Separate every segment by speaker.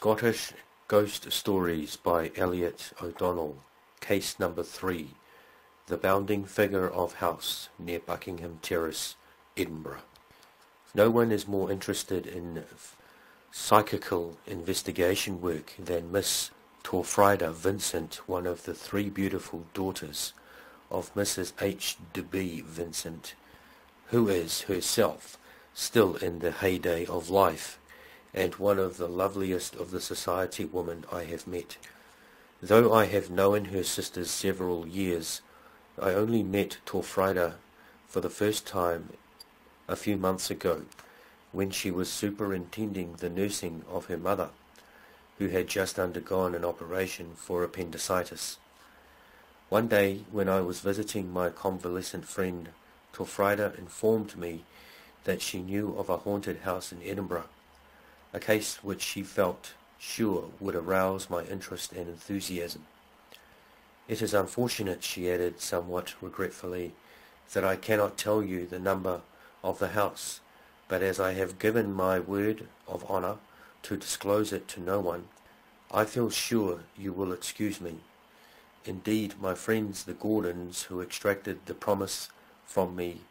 Speaker 1: Scottish Ghost Stories by Elliott O'Donnell Case Number 3 The Bounding Figure of House near Buckingham Terrace, Edinburgh. No one is more interested in psychical investigation work than Miss Torfrida Vincent, one of the three beautiful daughters of Mrs. H. de B. Vincent, who is herself still in the heyday of life and one of the loveliest of the society women I have met. Though I have known her sisters several years, I only met Torfrida for the first time a few months ago, when she was superintending the nursing of her mother, who had just undergone an operation for appendicitis. One day, when I was visiting my convalescent friend, Torfrida informed me that she knew of a haunted house in Edinburgh a case which she felt sure would arouse my interest and enthusiasm. It is unfortunate, she added somewhat regretfully, that I cannot tell you the number of the house, but as I have given my word of honour to disclose it to no one, I feel sure you will excuse me. Indeed, my friends the Gordons, who extracted the promise from me,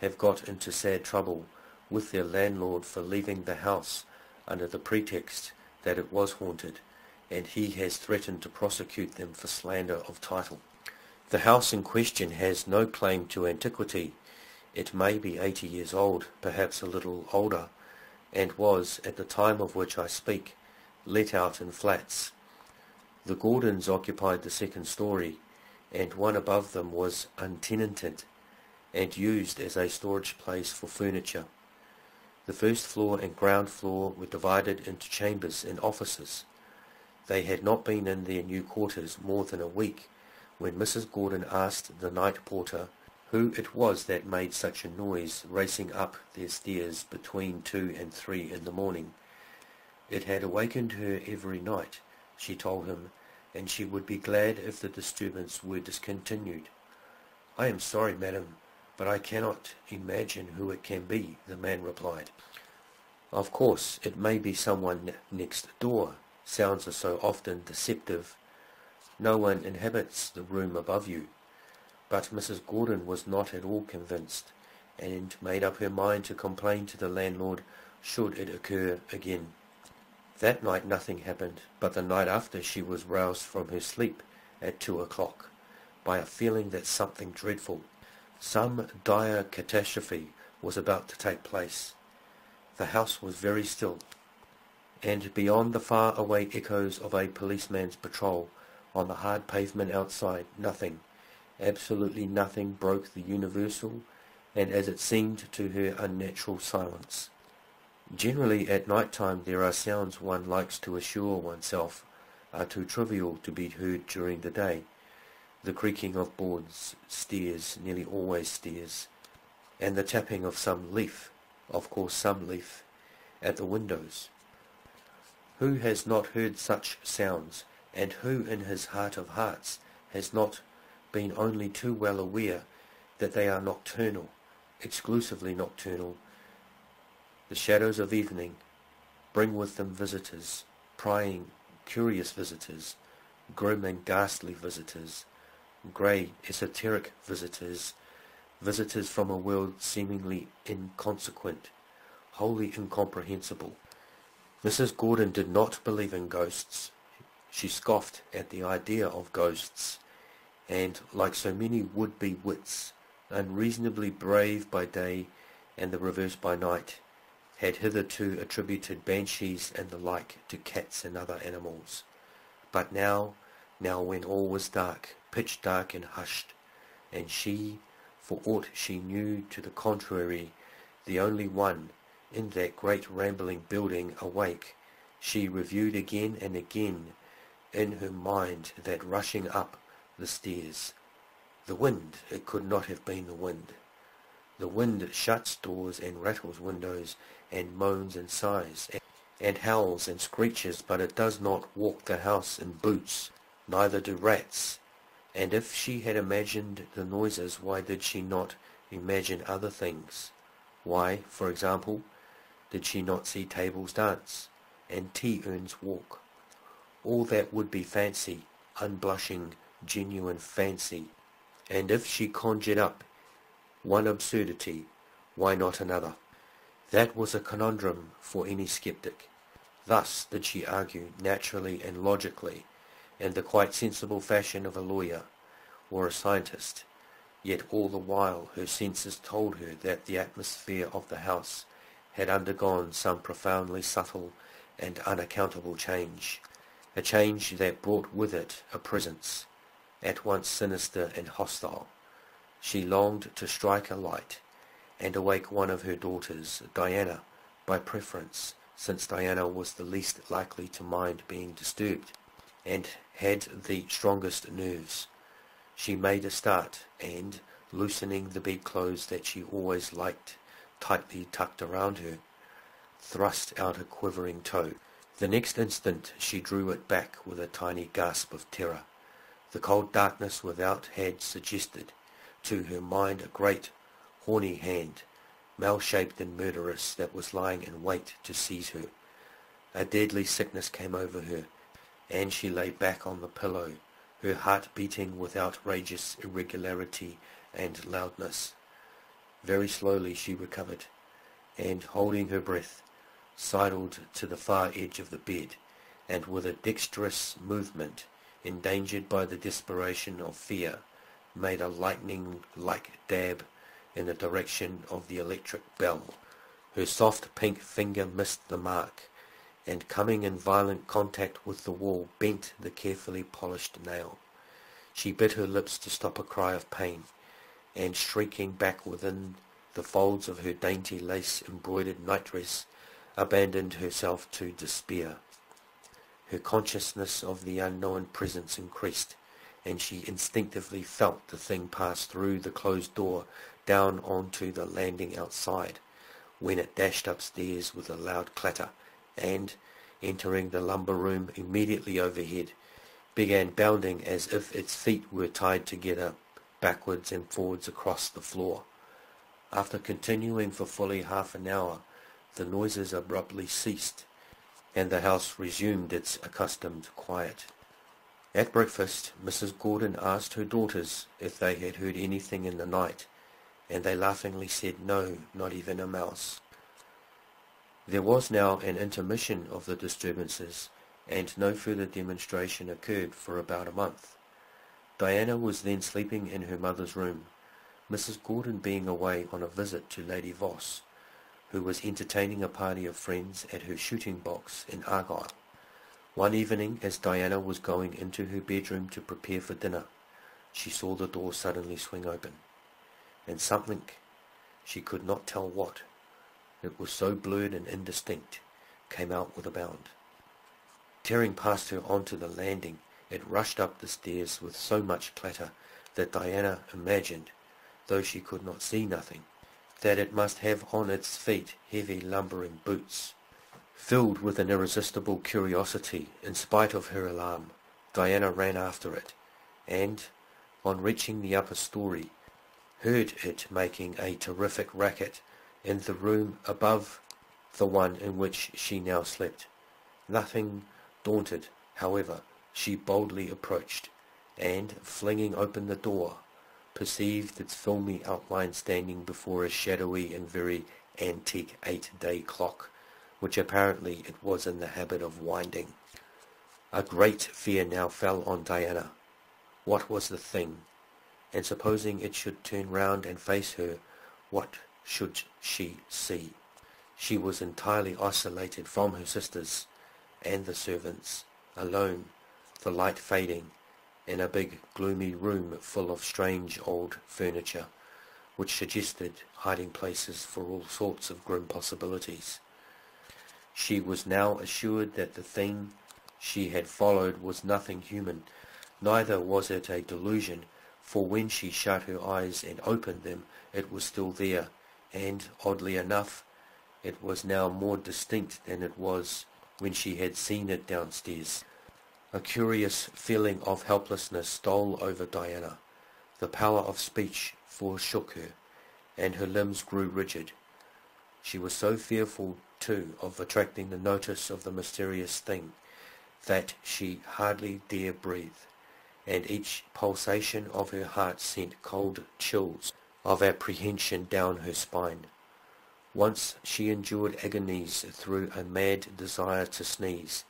Speaker 1: have got into sad trouble with their landlord for leaving the house under the pretext that it was haunted, and he has threatened to prosecute them for slander of title. The house in question has no claim to antiquity. It may be eighty years old, perhaps a little older, and was, at the time of which I speak, let out in flats. The Gordons occupied the second story, and one above them was untenanted, and used as a storage place for furniture. The first floor and ground floor were divided into chambers and offices. They had not been in their new quarters more than a week when Mrs. Gordon asked the night porter who it was that made such a noise racing up their stairs between two and three in the morning. It had awakened her every night, she told him, and she would be glad if the disturbance were discontinued. I am sorry, madam, but I cannot imagine who it can be, the man replied. Of course, it may be someone next door. Sounds are so often deceptive. No one inhabits the room above you. But Mrs. Gordon was not at all convinced, and made up her mind to complain to the landlord should it occur again. That night nothing happened, but the night after she was roused from her sleep at two o'clock by a feeling that something dreadful some dire catastrophe was about to take place. The house was very still, and beyond the far-away echoes of a policeman's patrol on the hard pavement outside, nothing, absolutely nothing broke the universal and as it seemed to her unnatural silence. Generally at night time there are sounds one likes to assure oneself are too trivial to be heard during the day the creaking of boards, stairs, nearly always stairs, and the tapping of some leaf, of course some leaf, at the windows. Who has not heard such sounds, and who in his heart of hearts has not been only too well aware that they are nocturnal, exclusively nocturnal. The shadows of evening bring with them visitors, prying, curious visitors, grim and ghastly visitors, grey, esoteric visitors, visitors from a world seemingly inconsequent, wholly incomprehensible. Mrs. Gordon did not believe in ghosts. She scoffed at the idea of ghosts, and, like so many would-be wits, unreasonably brave by day and the reverse by night, had hitherto attributed banshees and the like to cats and other animals. But now, now when all was dark, pitch dark and hushed, and she, for aught she knew to the contrary, the only one in that great rambling building awake, she reviewed again and again in her mind that rushing up the stairs. The wind, it could not have been the wind. The wind shuts doors and rattles windows and moans and sighs and howls and screeches, but it does not walk the house in boots, neither do rats, and if she had imagined the noises, why did she not imagine other things? Why, for example, did she not see tables dance, and tea-urns walk. All that would be fancy, unblushing, genuine fancy. And if she conjured up one absurdity, why not another? That was a conundrum for any skeptic. Thus did she argue naturally and logically, in the quite sensible fashion of a lawyer or a scientist, yet all the while her senses told her that the atmosphere of the house had undergone some profoundly subtle and unaccountable change, a change that brought with it a presence, at once sinister and hostile. She longed to strike a light and awake one of her daughters, Diana, by preference, since Diana was the least likely to mind being disturbed, and had the strongest nerves. She made a start, and, loosening the bedclothes that she always liked tightly tucked around her, thrust out a quivering toe. The next instant she drew it back with a tiny gasp of terror. The cold darkness without had suggested to her mind a great, horny hand, mal-shaped and murderous, that was lying in wait to seize her. A deadly sickness came over her, and she lay back on the pillow, her heart beating with outrageous irregularity and loudness. Very slowly she recovered, and, holding her breath, sidled to the far edge of the bed, and with a dexterous movement, endangered by the desperation of fear, made a lightning-like dab in the direction of the electric bell. Her soft pink finger missed the mark, and coming in violent contact with the wall bent the carefully polished nail. She bit her lips to stop a cry of pain, and shrieking back within the folds of her dainty lace-embroidered nightdress, abandoned herself to despair. Her consciousness of the unknown presence increased, and she instinctively felt the thing pass through the closed door down onto the landing outside, when it dashed upstairs with a loud clatter, and, entering the lumber room immediately overhead, began bounding as if its feet were tied together backwards and forwards across the floor. After continuing for fully half an hour, the noises abruptly ceased, and the house resumed its accustomed quiet. At breakfast, Mrs. Gordon asked her daughters if they had heard anything in the night, and they laughingly said no, not even a mouse. There was now an intermission of the disturbances, and no further demonstration occurred for about a month. Diana was then sleeping in her mother's room, Mrs. Gordon being away on a visit to Lady Voss, who was entertaining a party of friends at her shooting box in Argyle. One evening, as Diana was going into her bedroom to prepare for dinner, she saw the door suddenly swing open, and something, she could not tell what, it was so blurred and indistinct, came out with a bound. Tearing past her onto the landing, it rushed up the stairs with so much clatter that Diana imagined, though she could not see nothing, that it must have on its feet heavy lumbering boots. Filled with an irresistible curiosity, in spite of her alarm, Diana ran after it, and, on reaching the upper story, heard it making a terrific racket in the room above the one in which she now slept. Nothing daunted, however, she boldly approached, and, flinging open the door, perceived its filmy outline standing before a shadowy and very antique eight-day clock, which apparently it was in the habit of winding. A great fear now fell on Diana. What was the thing? And supposing it should turn round and face her, what should she see? She was entirely isolated from her sisters and the servants, alone, the light fading, in a big gloomy room full of strange old furniture, which suggested hiding places for all sorts of grim possibilities. She was now assured that the thing she had followed was nothing human, neither was it a delusion, for when she shut her eyes and opened them it was still there, and, oddly enough, it was now more distinct than it was when she had seen it downstairs. A curious feeling of helplessness stole over Diana. The power of speech forsook her, and her limbs grew rigid. She was so fearful too, of attracting the notice of the mysterious thing, that she hardly dare breathe, and each pulsation of her heart sent cold chills of apprehension down her spine. Once she endured agonies through a mad desire to sneeze,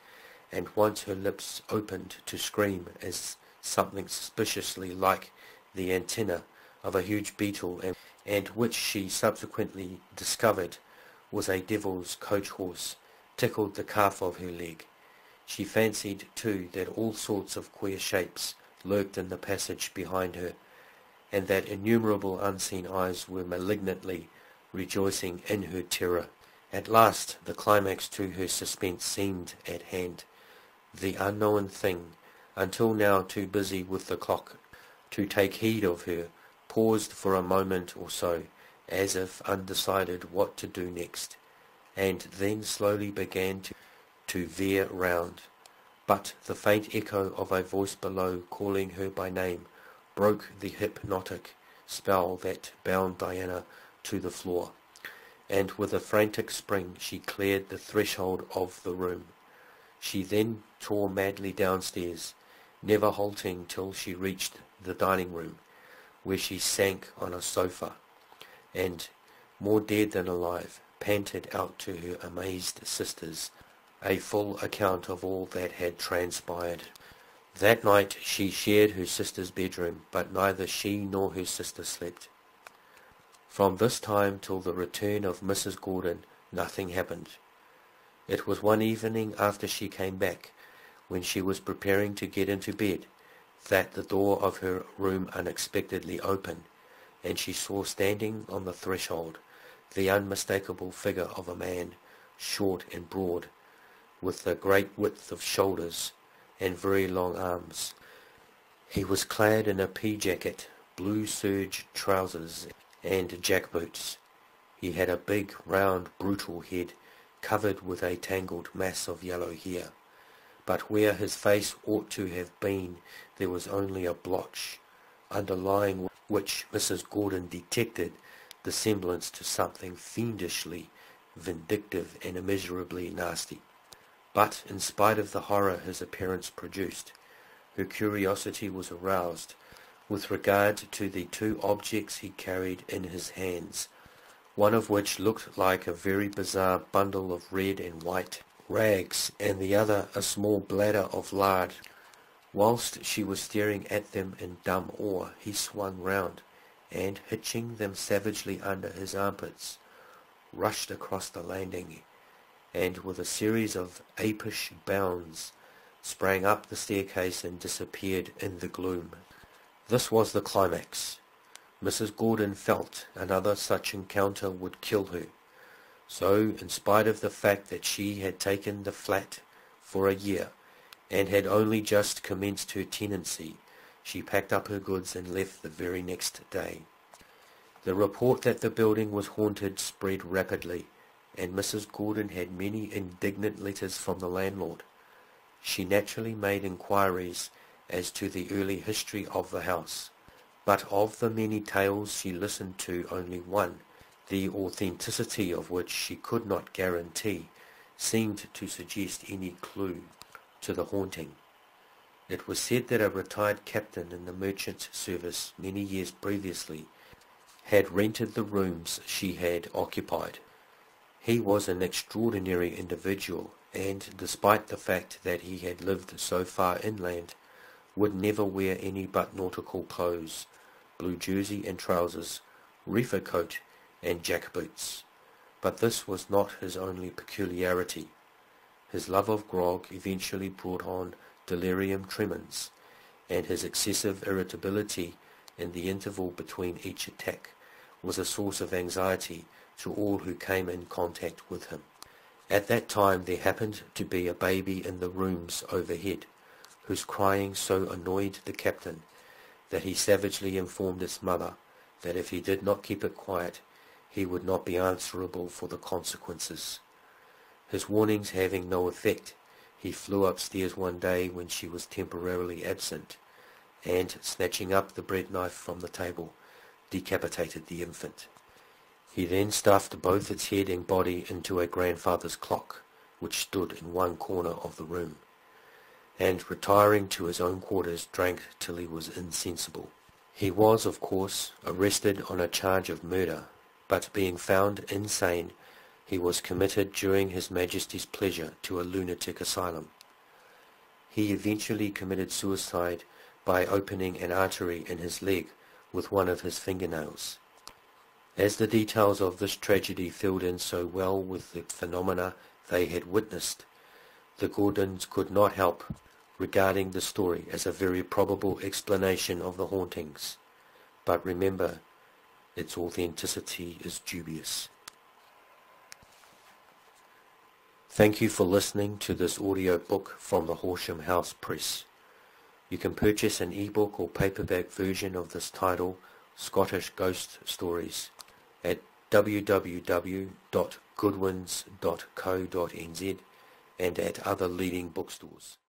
Speaker 1: and once her lips opened to scream as something suspiciously like the antenna of a huge beetle and, and which she subsequently discovered was a devil's coach horse tickled the calf of her leg. She fancied, too, that all sorts of queer shapes lurked in the passage behind her, and that innumerable unseen eyes were malignantly rejoicing in her terror. At last the climax to her suspense seemed at hand. The unknown thing, until now too busy with the clock to take heed of her, paused for a moment or so, as if undecided what to do next, and then slowly began to, to veer round. But the faint echo of a voice below calling her by name broke the hypnotic spell that bound Diana to the floor, and with a frantic spring she cleared the threshold of the room. She then tore madly downstairs, never halting till she reached the dining room, where she sank on a sofa, and, more dead than alive, panted out to her amazed sisters a full account of all that had transpired. That night she shared her sister's bedroom, but neither she nor her sister slept. From this time till the return of Mrs. Gordon nothing happened. It was one evening after she came back, when she was preparing to get into bed, that the door of her room unexpectedly opened, and she saw standing on the threshold the unmistakable figure of a man, short and broad, with a great width of shoulders and very long arms. He was clad in a pea jacket, blue serge trousers, and jack boots. He had a big, round, brutal head, covered with a tangled mass of yellow hair. But where his face ought to have been, there was only a blotch, underlying which Mrs. Gordon detected the semblance to something fiendishly vindictive and immeasurably nasty. But in spite of the horror his appearance produced, her curiosity was aroused with regard to the two objects he carried in his hands, one of which looked like a very bizarre bundle of red and white rags, and the other a small bladder of lard. Whilst she was staring at them in dumb awe, he swung round, and, hitching them savagely under his armpits, rushed across the landing and with a series of apish bounds sprang up the staircase and disappeared in the gloom. This was the climax. Mrs. Gordon felt another such encounter would kill her. So, in spite of the fact that she had taken the flat for a year and had only just commenced her tenancy, she packed up her goods and left the very next day. The report that the building was haunted spread rapidly and Mrs. Gordon had many indignant letters from the landlord. She naturally made inquiries as to the early history of the house, but of the many tales she listened to only one, the authenticity of which she could not guarantee, seemed to suggest any clue to the haunting. It was said that a retired captain in the merchant service many years previously had rented the rooms she had occupied. He was an extraordinary individual, and despite the fact that he had lived so far inland, would never wear any but nautical clothes, blue jersey and trousers, reefer coat, and jack boots. But this was not his only peculiarity. His love of grog eventually brought on delirium tremens, and his excessive irritability in the interval between each attack was a source of anxiety to all who came in contact with him. At that time there happened to be a baby in the rooms overhead, whose crying so annoyed the captain that he savagely informed its mother that if he did not keep it quiet he would not be answerable for the consequences. His warnings having no effect, he flew upstairs one day when she was temporarily absent, and, snatching up the bread knife from the table, decapitated the infant. He then stuffed both its head and body into a grandfather's clock, which stood in one corner of the room, and retiring to his own quarters drank till he was insensible. He was, of course, arrested on a charge of murder, but being found insane, he was committed during His Majesty's pleasure to a lunatic asylum. He eventually committed suicide by opening an artery in his leg with one of his fingernails. As the details of this tragedy filled in so well with the phenomena they had witnessed, the Gordons could not help regarding the story as a very probable explanation of the hauntings. But remember, its authenticity is dubious. Thank you for listening to this audio book from the Horsham House Press. You can purchase an ebook or paperback version of this title, Scottish Ghost Stories, at www.goodwins.co.nz and at other leading bookstores.